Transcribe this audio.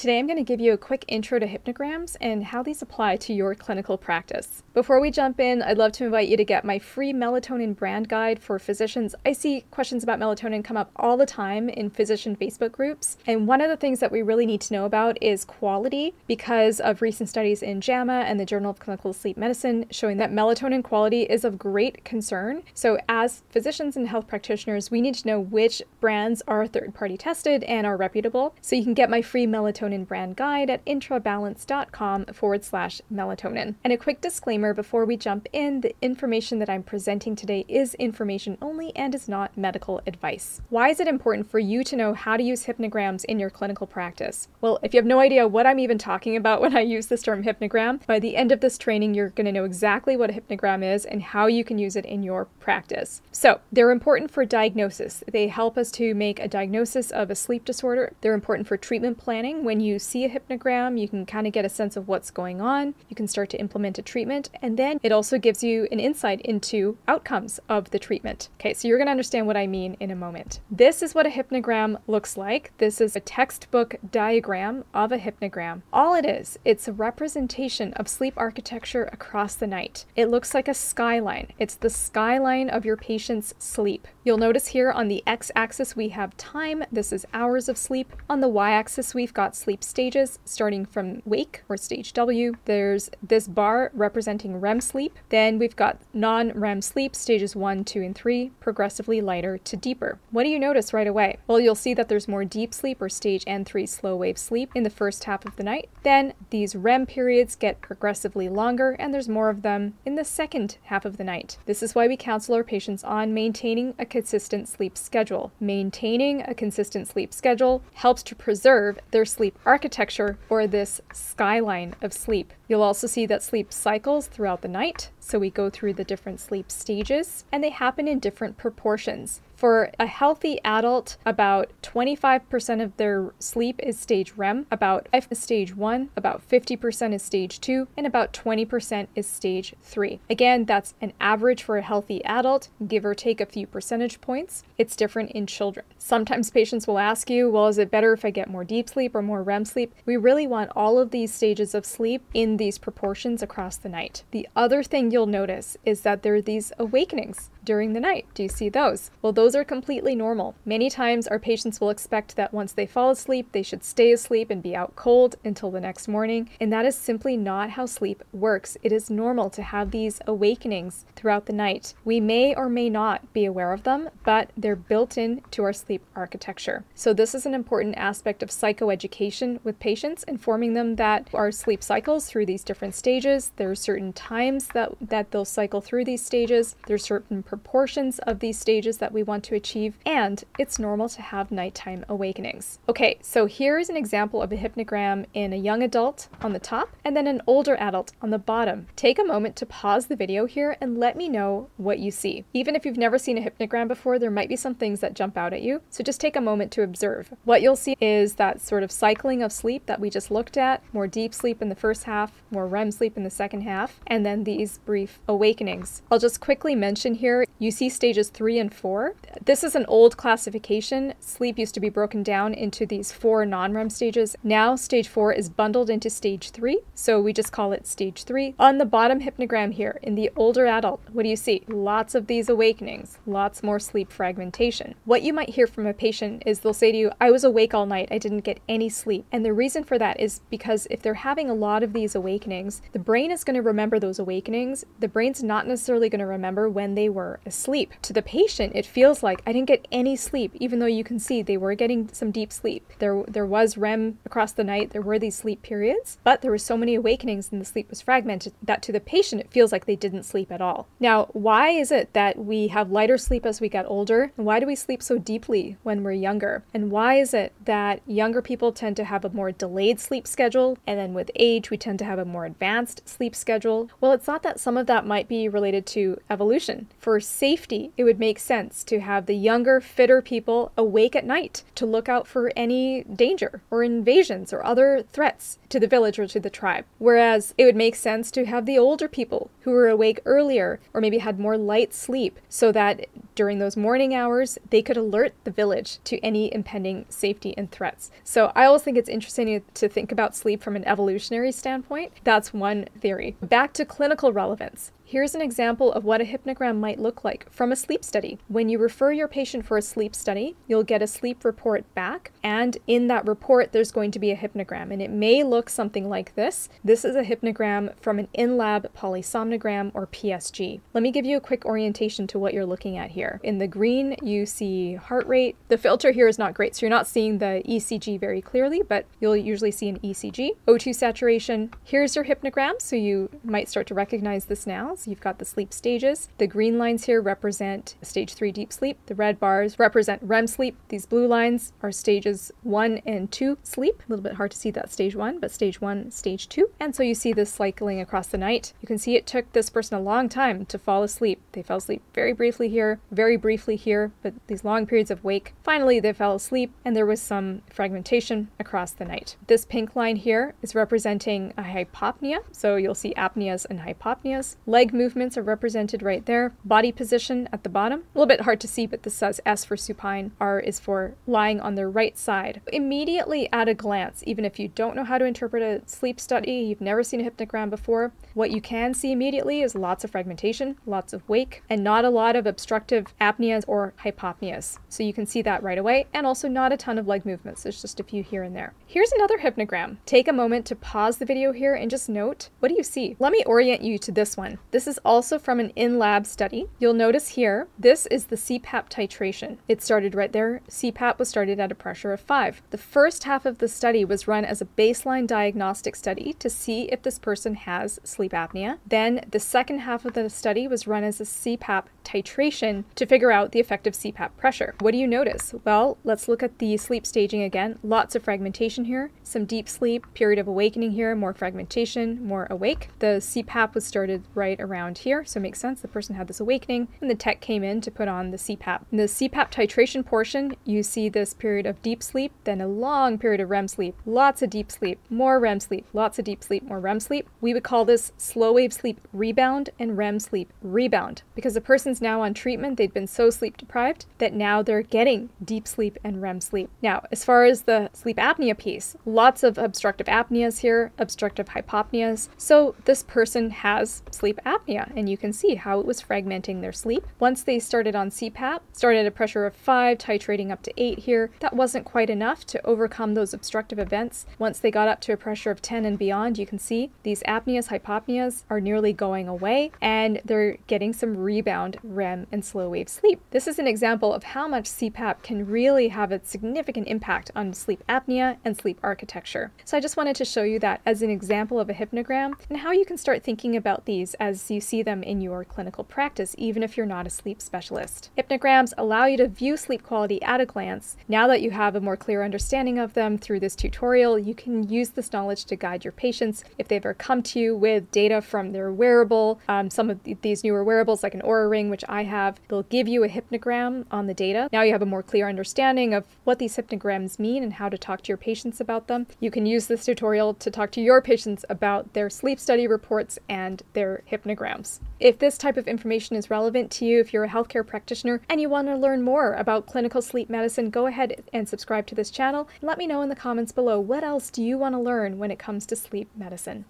Today I'm going to give you a quick intro to hypnograms and how these apply to your clinical practice. Before we jump in, I'd love to invite you to get my free melatonin brand guide for physicians. I see questions about melatonin come up all the time in physician Facebook groups, and one of the things that we really need to know about is quality because of recent studies in JAMA and the Journal of Clinical Sleep Medicine showing that melatonin quality is of great concern. So as physicians and health practitioners, we need to know which brands are third-party tested and are reputable. So you can get my free melatonin melatonin brand guide at intrabalance.com forward slash melatonin. And a quick disclaimer before we jump in the information that I'm presenting today is information only and is not medical advice. Why is it important for you to know how to use hypnograms in your clinical practice? Well, if you have no idea what I'm even talking about when I use this term hypnogram, by the end of this training, you're going to know exactly what a hypnogram is and how you can use it in your practice. So, they're important for diagnosis. They help us to make a diagnosis of a sleep disorder. They're important for treatment planning when you see a hypnogram, you can kind of get a sense of what's going on. You can start to implement a treatment, and then it also gives you an insight into outcomes of the treatment. Okay, so you're going to understand what I mean in a moment. This is what a hypnogram looks like. This is a textbook diagram of a hypnogram. All it is, it's a representation of sleep architecture across the night. It looks like a skyline. It's the skyline of your patient's sleep. You'll notice here on the x-axis we have time. This is hours of sleep. On the y-axis we've got sleep sleep stages, starting from wake or stage W. There's this bar representing REM sleep. Then we've got non-REM sleep, stages 1, 2, and 3, progressively lighter to deeper. What do you notice right away? Well, you'll see that there's more deep sleep or stage N3 slow wave sleep in the first half of the night. Then these REM periods get progressively longer and there's more of them in the second half of the night. This is why we counsel our patients on maintaining a consistent sleep schedule. Maintaining a consistent sleep schedule helps to preserve their sleep architecture or this skyline of sleep. You'll also see that sleep cycles throughout the night. So we go through the different sleep stages and they happen in different proportions. For a healthy adult, about 25% of their sleep is stage REM, about 5 is stage 1, about 50% is stage 2, and about 20% is stage 3. Again, that's an average for a healthy adult, give or take a few percentage points. It's different in children. Sometimes patients will ask you, well, is it better if I get more deep sleep or more REM sleep? We really want all of these stages of sleep in these proportions across the night. The other thing you'll notice is that there are these awakenings during the night. Do you see those? Well, those are completely normal. Many times our patients will expect that once they fall asleep, they should stay asleep and be out cold until the next morning, and that is simply not how sleep works. It is normal to have these awakenings throughout the night. We may or may not be aware of them, but they're built in to our sleep architecture. So this is an important aspect of psychoeducation with patients, informing them that our sleep cycles through these different stages. There are certain times that, that they'll cycle through these stages. There's certain proportions of these stages that we want to achieve, and it's normal to have nighttime awakenings. Okay, so here is an example of a hypnogram in a young adult on the top and then an older adult on the bottom. Take a moment to pause the video here and let me know what you see. Even if you've never seen a hypnogram before, there might be some things that jump out at you, so just take a moment to observe. What you'll see is that sort of cycling of sleep that we just looked at, more deep sleep in the first half, more REM sleep in the second half, and then these brief awakenings. I'll just quickly mention here you see stages three and four. This is an old classification. Sleep used to be broken down into these four non-REM stages. Now stage four is bundled into stage three, so we just call it stage three. On the bottom hypnogram here, in the older adult, what do you see? Lots of these awakenings, lots more sleep fragmentation. What you might hear from a patient is they'll say to you, I was awake all night, I didn't get any sleep. And the reason for that is because if they're having a lot of these awakenings, the brain is going to remember those awakenings. The brain's not necessarily going to remember when they were asleep. To the patient, it feels like I didn't get any sleep, even though you can see they were getting some deep sleep. There, there was REM across the night, there were these sleep periods, but there were so many awakenings and the sleep was fragmented that to the patient it feels like they didn't sleep at all. Now, why is it that we have lighter sleep as we get older? Why do we sleep so deeply when we're younger? And why is it that younger people tend to have a more delayed sleep schedule, and then with age we tend to have a more advanced sleep schedule? Well, it's not that some of that might be related to evolution. For safety, it would make sense to have the younger, fitter people awake at night to look out for any danger or invasions or other threats to the village or to the tribe. Whereas it would make sense to have the older people who were awake earlier or maybe had more light sleep so that during those morning hours they could alert the village to any impending safety and threats. So I always think it's interesting to think about sleep from an evolutionary standpoint. That's one theory. Back to clinical relevance. Here's an example of what a hypnogram might look like from a sleep study. When you refer your patient for a sleep study, you'll get a sleep report back, and in that report, there's going to be a hypnogram, and it may look something like this. This is a hypnogram from an in lab polysomnogram or PSG. Let me give you a quick orientation to what you're looking at here. In the green, you see heart rate. The filter here is not great, so you're not seeing the ECG very clearly, but you'll usually see an ECG. O2 saturation. Here's your hypnogram, so you might start to recognize this now. You've got the sleep stages. The green lines here represent stage three deep sleep. The red bars represent REM sleep. These blue lines are stages one and two sleep. A little bit hard to see that stage one, but stage one, stage two. And so you see this cycling across the night. You can see it took this person a long time to fall asleep. They fell asleep very briefly here, very briefly here, but these long periods of wake. Finally, they fell asleep and there was some fragmentation across the night. This pink line here is representing a hypopnea. So you'll see apneas and hypopneas. Leg Movements are represented right there. Body position at the bottom. A little bit hard to see, but this says S for supine. R is for lying on their right side. Immediately at a glance, even if you don't know how to interpret a sleep study, you've never seen a hypnogram before, what you can see immediately is lots of fragmentation, lots of wake, and not a lot of obstructive apneas or hypopneas. So you can see that right away, and also not a ton of leg movements. There's just a few here and there. Here's another hypnogram. Take a moment to pause the video here and just note, what do you see? Let me orient you to this one. This is also from an in-lab study. You'll notice here, this is the CPAP titration. It started right there. CPAP was started at a pressure of 5. The first half of the study was run as a baseline diagnostic study to see if this person has sleep apnea. Then the second half of the study was run as a CPAP titration to figure out the effective CPAP pressure. What do you notice? Well, let's look at the sleep staging again. Lots of fragmentation here, some deep sleep, period of awakening here, more fragmentation, more awake. The CPAP was started right around here, so it makes sense. The person had this awakening, and the tech came in to put on the CPAP. In the CPAP titration portion, you see this period of deep sleep, then a long period of REM sleep, lots of deep sleep, more REM sleep, lots of deep sleep, more REM sleep. We would call this slow wave sleep rebound and REM sleep rebound because the person's now on treatment, They've been so sleep deprived that now they're getting deep sleep and REM sleep. Now, as far as the sleep apnea piece, lots of obstructive apneas here, obstructive hypopneas. So this person has sleep apnea, and you can see how it was fragmenting their sleep. Once they started on CPAP, started at a pressure of 5, titrating up to 8 here, that wasn't quite enough to overcome those obstructive events. Once they got up to a pressure of 10 and beyond, you can see these apneas, hypopneas are nearly going away, and they're getting some rebound REM and slow wave sleep. This is an example of how much CPAP can really have a significant impact on sleep apnea and sleep architecture. So I just wanted to show you that as an example of a hypnogram and how you can start thinking about these as you see them in your clinical practice, even if you're not a sleep specialist. Hypnograms allow you to view sleep quality at a glance. Now that you have a more clear understanding of them through this tutorial, you can use this knowledge to guide your patients if they've ever come to you with data from their wearable, um, some of these newer wearables like an Oura Ring, which I have, they'll give you a hypnogram on the data. Now you have a more clear understanding of what these hypnograms mean and how to talk to your patients about them. You can use this tutorial to talk to your patients about their sleep study reports and their hypnograms. If this type of information is relevant to you, if you're a healthcare practitioner and you want to learn more about clinical sleep medicine, go ahead and subscribe to this channel let me know in the comments below what else do you want to learn when it comes to sleep medicine.